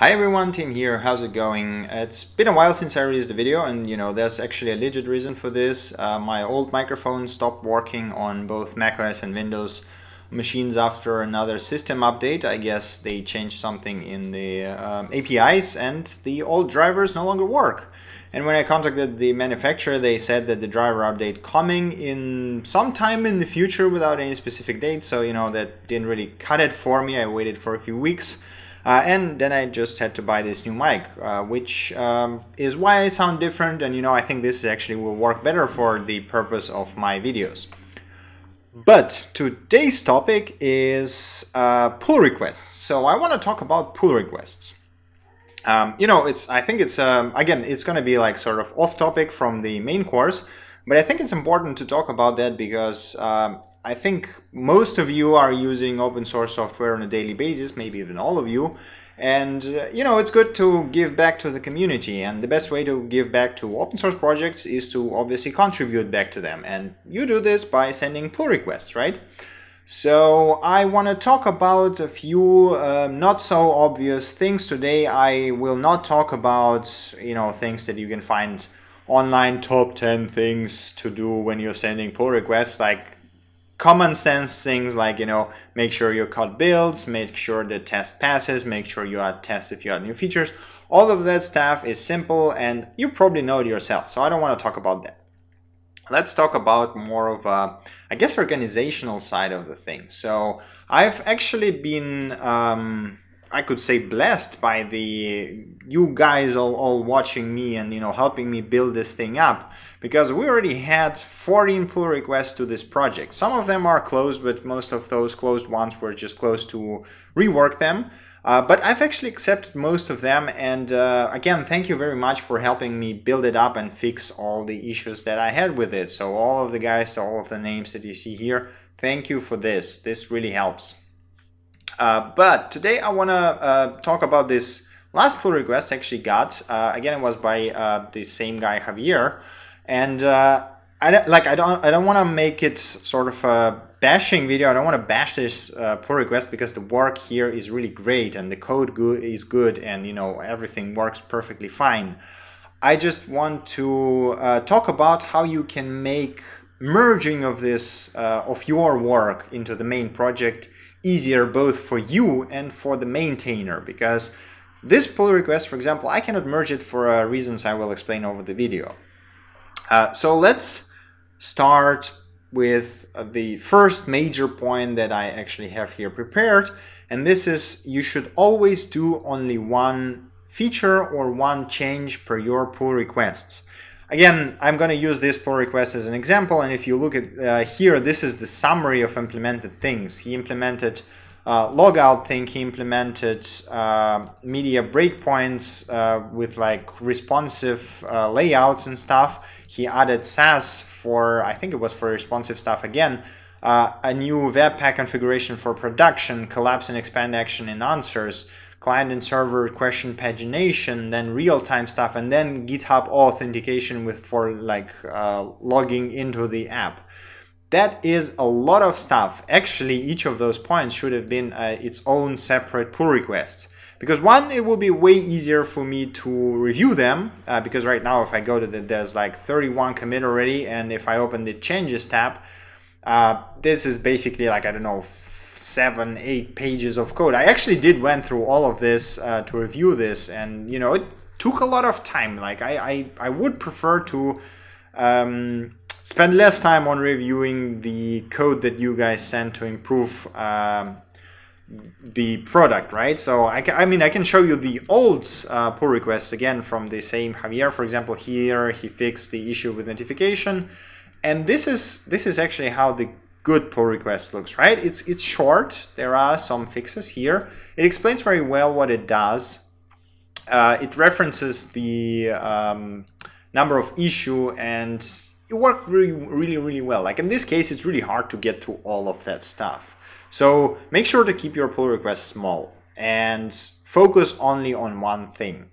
Hi everyone, Tim here, how's it going? It's been a while since I released the video and you know there's actually a legit reason for this. Uh, my old microphone stopped working on both macOS and Windows machines after another system update. I guess they changed something in the um, APIs and the old drivers no longer work. And when I contacted the manufacturer, they said that the driver update coming in sometime in the future without any specific date. So, you know, that didn't really cut it for me. I waited for a few weeks. Uh, and then I just had to buy this new mic, uh, which um, is why I sound different. And you know, I think this actually will work better for the purpose of my videos. But today's topic is uh, pull requests. So I want to talk about pull requests. Um, you know, it's I think it's um, again, it's going to be like sort of off topic from the main course, but I think it's important to talk about that because um, I think most of you are using open source software on a daily basis, maybe even all of you. And, uh, you know, it's good to give back to the community. And the best way to give back to open source projects is to obviously contribute back to them. And you do this by sending pull requests, right? So I want to talk about a few uh, not so obvious things today. I will not talk about, you know, things that you can find online top 10 things to do when you're sending pull requests like common sense things like you know make sure your code builds make sure the test passes make sure you add tests if you add new features. All of that stuff is simple and you probably know it yourself so i don't want to talk about that. Let's talk about more of a i guess organizational side of the thing. So i've actually been um, I could say blessed by the you guys all, all watching me and you know helping me build this thing up because we already had 14 pull requests to this project. Some of them are closed, but most of those closed ones were just closed to rework them. Uh, but I've actually accepted most of them and uh, again thank you very much for helping me build it up and fix all the issues that I had with it. So all of the guys, all of the names that you see here, thank you for this. This really helps. Uh, but today I want to uh, talk about this last pull request I actually got. Uh, again, it was by uh, the same guy Javier, and uh, I don't, like I don't I don't want to make it sort of a bashing video. I don't want to bash this pull request because the work here is really great and the code good is good and you know everything works perfectly fine. I just want to talk about how you can make merging of this of your work into the main project easier both for you and for the maintainer because this pull request, for example, I cannot merge it for uh, reasons I will explain over the video. Uh, so let's start with uh, the first major point that I actually have here prepared. And this is you should always do only one feature or one change per your pull requests. Again, I'm going to use this pull request as an example, and if you look at uh, here, this is the summary of implemented things. He implemented uh, logout thing, he implemented uh, media breakpoints uh, with like responsive uh, layouts and stuff. He added Sass for, I think it was for responsive stuff again, uh, a new Webpack configuration for production, collapse and expand action in answers, client and server question pagination, then real-time stuff, and then GitHub authentication with for like uh, logging into the app. That is a lot of stuff. Actually, each of those points should have been uh, its own separate pull request. Because one, it will be way easier for me to review them. Uh, because right now, if I go to the, there's like 31 commit already. And if I open the changes tab, uh, this is basically like, I don't know, seven, eight pages of code. I actually did went through all of this uh, to review this, and you know it took a lot of time. Like I, I, I would prefer to um, spend less time on reviewing the code that you guys sent to improve um, the product, right? So I, I mean, I can show you the old uh, pull requests again from the same Javier, for example. Here he fixed the issue with notification, and this is this is actually how the good pull request looks, right? It's, it's short. There are some fixes here. It explains very well what it does. Uh, it references the um, number of issue and it worked really, really, really well. Like in this case, it's really hard to get through all of that stuff. So make sure to keep your pull requests small and focus only on one thing.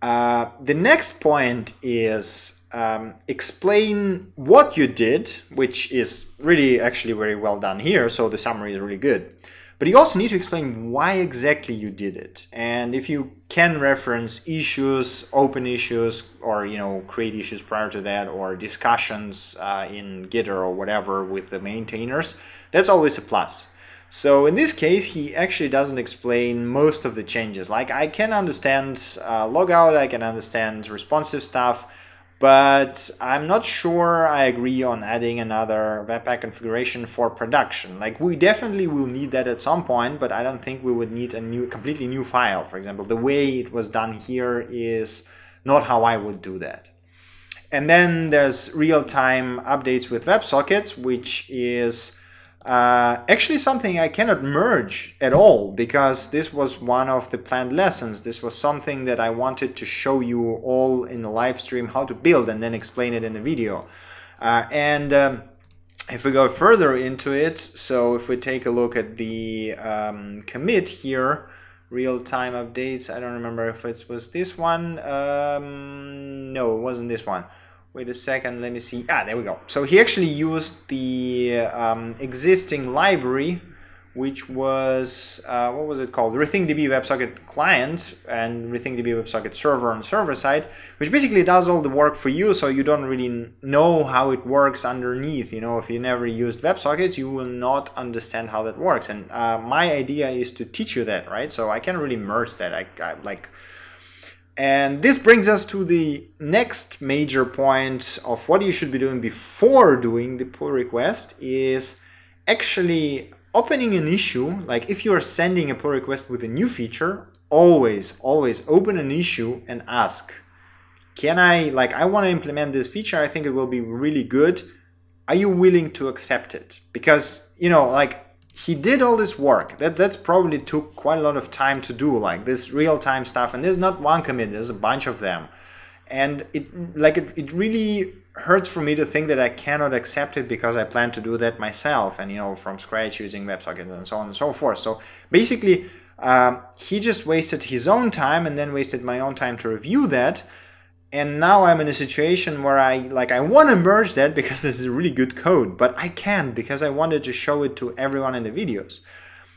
Uh, the next point is um, explain what you did, which is really actually very well done here, so the summary is really good. but you also need to explain why exactly you did it. And if you can reference issues, open issues, or you know create issues prior to that, or discussions uh, in Gitter or whatever with the maintainers, that's always a plus. So in this case, he actually doesn't explain most of the changes. Like I can understand uh, logout, I can understand responsive stuff, but I'm not sure I agree on adding another Webpack configuration for production. Like we definitely will need that at some point, but I don't think we would need a new, completely new file. For example, the way it was done here is not how I would do that. And then there's real-time updates with WebSockets, which is uh, actually something I cannot merge at all because this was one of the planned lessons. This was something that I wanted to show you all in the live stream how to build and then explain it in the video. Uh, and um, if we go further into it, so if we take a look at the um, commit here, real-time updates, I don't remember if it was this one. Um, no, it wasn't this one. Wait a second, let me see. Ah, there we go. So he actually used the um, existing library, which was, uh, what was it called? RethinkDB WebSocket client and RethinkDB WebSocket server on server side, which basically does all the work for you, so you don't really know how it works underneath. You know, if you never used WebSocket, you will not understand how that works. And uh, my idea is to teach you that, right? So I can't really merge that. I, I like and this brings us to the next major point of what you should be doing before doing the pull request is actually opening an issue. Like if you are sending a pull request with a new feature, always, always open an issue and ask, can I, like I want to implement this feature, I think it will be really good. Are you willing to accept it? Because, you know, like he did all this work. That that's probably took quite a lot of time to do, like this real time stuff. And there's not one commit, there's a bunch of them. And it like it, it really hurts for me to think that I cannot accept it because I plan to do that myself and you know from scratch using WebSocket and so on and so forth. So basically, um, he just wasted his own time and then wasted my own time to review that and now I'm in a situation where I like I want to merge that because this is really good code, but I can't because I wanted to show it to everyone in the videos.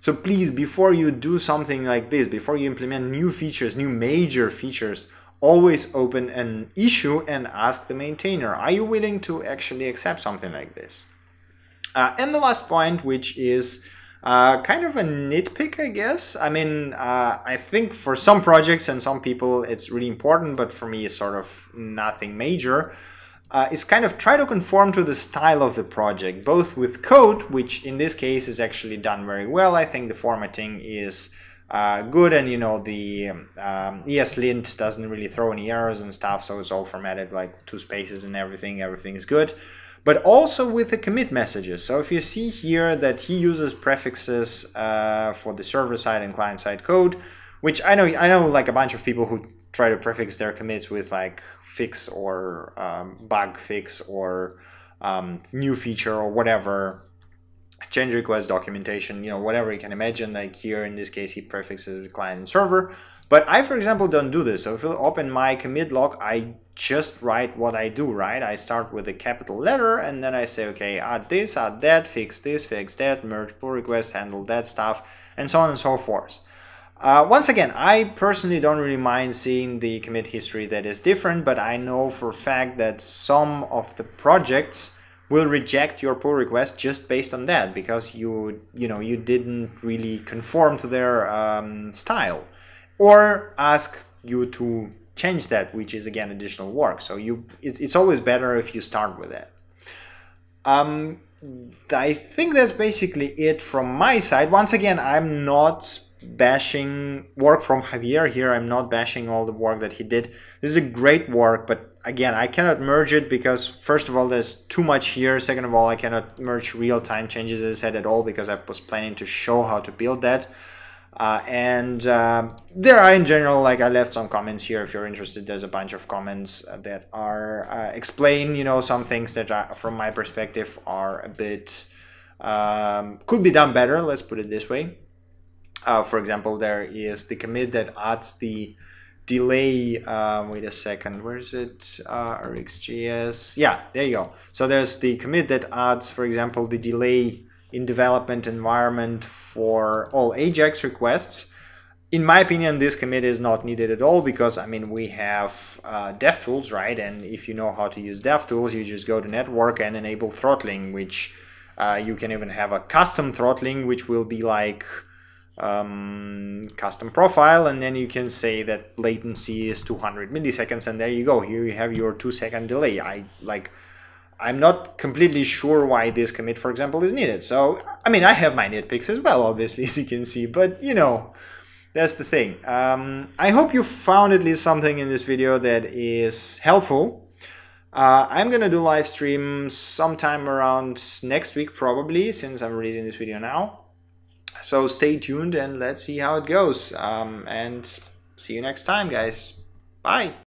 So please, before you do something like this, before you implement new features, new major features, always open an issue and ask the maintainer, are you willing to actually accept something like this? Uh, and the last point, which is uh, kind of a nitpick, I guess. I mean, uh, I think for some projects and some people it's really important, but for me it's sort of nothing major. Uh, is kind of try to conform to the style of the project, both with code, which in this case is actually done very well. I think the formatting is uh, good and you know the um, ESLint doesn't really throw any errors and stuff, so it's all formatted like two spaces and everything, everything is good but also with the commit messages. So if you see here that he uses prefixes uh, for the server side and client side code, which I know I know like a bunch of people who try to prefix their commits with like fix or um, bug fix or um, new feature or whatever change request documentation, you know, whatever you can imagine. Like here in this case, he prefixes the client and server. But I, for example, don't do this. So if you open my commit log, I just write what I do, right? I start with a capital letter and then I say, okay, add this, add that, fix this, fix that, merge pull request, handle that stuff, and so on and so forth. Uh, once again, I personally don't really mind seeing the commit history that is different, but I know for a fact that some of the projects will reject your pull request just based on that because you you know you didn't really conform to their um, style or ask you to change that, which is again additional work. So you, it, it's always better if you start with it. Um, I think that's basically it from my side. Once again, I'm not bashing work from Javier here. I'm not bashing all the work that he did. This is a great work, but again, I cannot merge it because first of all, there's too much here. Second of all, I cannot merge real-time changes as I said at all because I was planning to show how to build that. Uh, and uh, there are in general, like I left some comments here. If you're interested, there's a bunch of comments that are uh, explain, you know, some things that are, from my perspective are a bit um, could be done better. Let's put it this way. Uh, for example, there is the commit that adds the delay. Uh, wait a second, where is it? Uh, RxJS. Yeah, there you go. So there's the commit that adds, for example, the delay in development environment for all Ajax requests. In my opinion, this commit is not needed at all because I mean we have uh, DevTools, right? And if you know how to use DevTools, you just go to network and enable throttling, which uh, you can even have a custom throttling, which will be like um, custom profile, and then you can say that latency is 200 milliseconds, and there you go. Here you have your two second delay. I like. I'm not completely sure why this commit, for example, is needed. So, I mean, I have my nitpicks as well, obviously, as you can see, but you know, that's the thing. Um, I hope you found at least something in this video that is helpful. Uh, I'm gonna do live stream sometime around next week, probably, since I'm releasing this video now. So stay tuned and let's see how it goes. Um, and see you next time, guys. Bye.